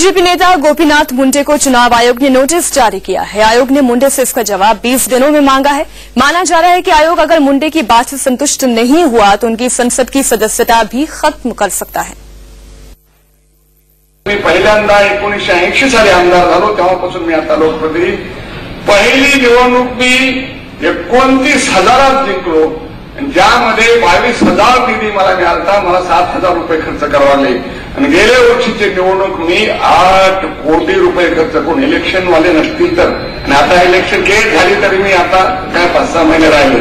BJP नेता गोपीनाथ मुंडे को चुनाव आयोग ने नोटिस जारी किया है। आयोग ने मुंडे से इसका जवाब 20 दिनों में मांगा है। माना जा रहा है कि आयोग अगर मुंडे की बात से संतुष्ट नहीं हुआ तो उनकी संसद की सदस्यता भी खत्म कर सकता है। मी पहिल्यांदा एकोणीसशे ऐंशी साली मी आता मी बावीस हज़ार निधी मला मिळाला मला सात हज़ार रुपये खर्च करावा आणि गेल्या वर्षीची निवडणूक मी आठ कोटी रुपये खर्च करून इलेक्शनवाले नसतील तर आणि आता इलेक्शन गेट झाली तरी मी आता काय पाच सहा महिने राहिले.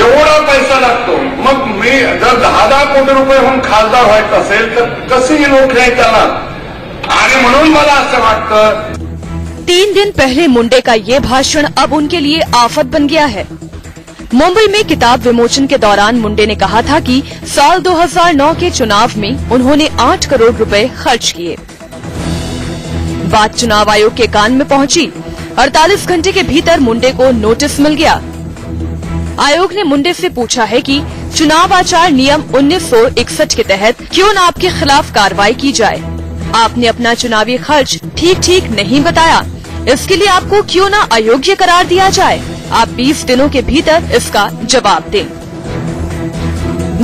एवढा पैसा लागतो. मग मी जर दहा दहा कोटी रुपये होऊन खासदार व्हायचं असेल तर कशी ही लोकशाही त्याला आणि म्हणून मला असं वाटतं तीन दिन पहले मुंडे का ये भाषण अब उनके लिए आफत बन गया है। मुंबई में किताब विमोचन के दौरान मुंडे ने कहा था कि साल 2009 के चुनाव में उन्होंने 8 करोड़ रुपए खर्च किए। बात चुनाव आयोग के कान में पहुँची। 48 घंटे के भीतर मुंडे को नोटिस मिल गया। आयोग ने मुंडे से पूछा है कि चुनाव आचार नियम 1961 के तहत क्यों न आपके खिलाफ कार्रवाई की जाए? आपने अपना चुनावी खर्च ठीक ठीक नहीं बताया। इसके लिए आपको क्यों न अयोग्य करार दिया जाए? आप 20 दिनों के भीतर इसका जवाब दें।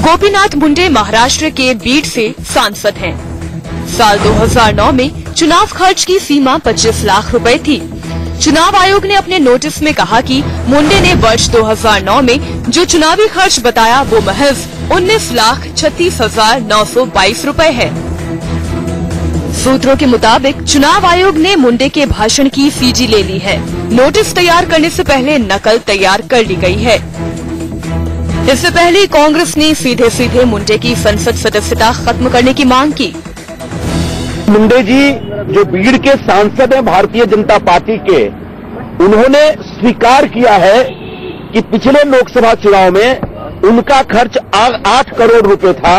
गोपीनाथ मुंडे महाराष्ट्र के बीड से सांसद हैं। साल 2009 में चुनाव खर्च की सीमा 25 लाख रुपए थी। चुनाव आयोग ने अपने नोटिस में कहा कि मुंडे ने वर्ष 2009 में जो चुनावी खर्च बताया वो महज उन्नीस लाख छत्तीस हज़ार नौ सौ बाईस रूपए है। सूत्रों के मुताबिक, चुनाव आयोग ने मुंडे के भाषण की सीजी ले ली है। नोटिस तैयार करने से पहले नकल तैयार कर ली गई है। इससे पहले कांग्रेस ने सीधे सीधे मुंडे की संसद सदस्यता खत्म करने की मांग की। मुंडे जी, जो बीड़ के सांसद हैं भारतीय जनता पार्टी के, उन्होंने स्वीकार किया है कि पिछले लोकसभा चुनाव में उनका खर्च आठ करोड़ रुपए था,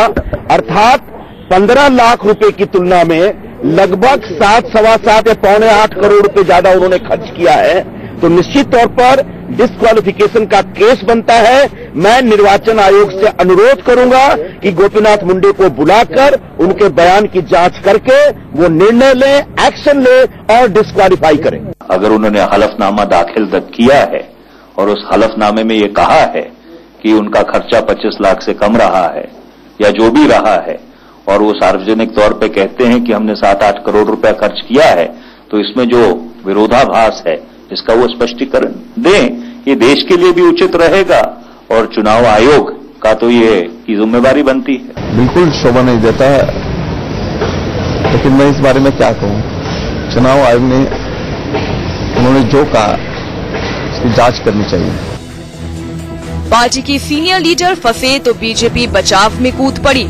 अर्थात पंद्रह लाख रुपए की तुलना में लगभग सात, सवा सात या पौने आठ करोड़ रुपए ज़्यादा उन्होंने खर्च किया है। तो निश्चित तौर पर डिस्क्वालिफिकेशन का केस बनता है। मैं निर्वाचन आयोग से अनुरोध करूँगा कि गोपीनाथ मुंडे को बुलाकर उनके बयान की जाँच करके वो निर्णय लें एक्शन ले और डिस्क्वालीफाई करें। अगर उन्होंने हलफनामा दाखिल तक किया है और उस हलफनामे में ये कहा है कि उनका खर्चा 25 लाख से कम रहा है या जो भी रहा है और वो सार्वजनिक तौर पे कहते हैं कि हमने सात आठ करोड़ रुपया खर्च किया है तो इसमें जो विरोधाभास है इसका वो स्पष्टीकरण दें ये देश के लिए भी उचित रहेगा और चुनाव आयोग का तो ये की जिम्मेवारी बनती है। बिल्कुल शोभा नहीं देता लेकिन मैं इस बारे में क्या कहूँ? चुनाव आयोग ने उन्होंने जो कहा उसकी जाँच करनी चाहिए। पार्टी की सीनियर लीडर फंसे तो बीजेपी बचाव में कूद पड़ी।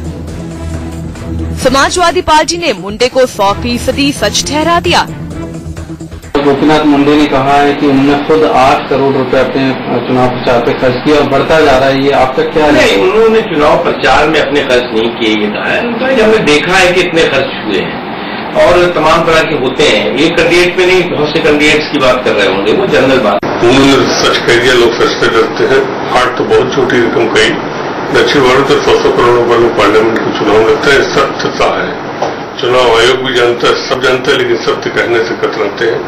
समाजवादी पार्टी ने मुंडे को 100 फ़ीसदी सच ठहरा दिया। गोपीनाथ मुंडे ने कहा है कि उन्होंने खुद आठ करोड़ रुपए अपने चुनाव प्रचार पे खर्च किया और बढ़ता जा रहा है। ये आपका क्या है? नहीं उन्होंने चुनाव प्रचार में अपने खर्च नहीं किए ये कहा है। हमने देखा है कि इतने खर्च हुए हैं। और तमाम तरह के होते हैं। एक कैंडिडेट पे नहीं बहुत से कैंडिडेट्स की बात कर रहे होंगे वो जनरल बात। उन्होंने सच कह दिया लोग सच से डरते हैं। आठ तो बहुत छोटी रकम कही। दक्षिण भारत में सौ सौ करोड़ रुपए में पार्लियामेंट का चुनाव लगता है सत्यता है। चुनाव आयोग भी जानता है सब जानते हैं लेकिन सत्य कहने से कतराते हैं।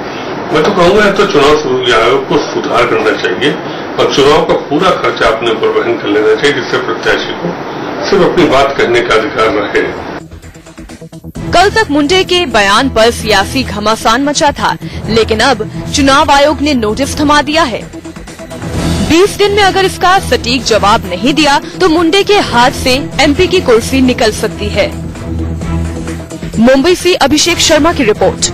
मैं तो कहूँगा तो चुनाव आयोग को सुधार करना चाहिए और चुनाव का पूरा खर्चा अपने ऊपर वहन कर लेना चाहिए, जिससे प्रत्याशी को सिर्फ़ अपनी बात कहने का अधिकार रहे। कल तक मुंडे के बयान पर सियासी घमासान मचा था, लेकिन अब चुनाव आयोग ने नोटिस थमा दिया है। 20 दिन में अगर इसका सटीक जवाब नहीं दिया तो मुंडे के हाथ से एमपी की कुर्सी निकल सकती है। मुंबई से अभिषेक शर्मा की रिपोर्ट।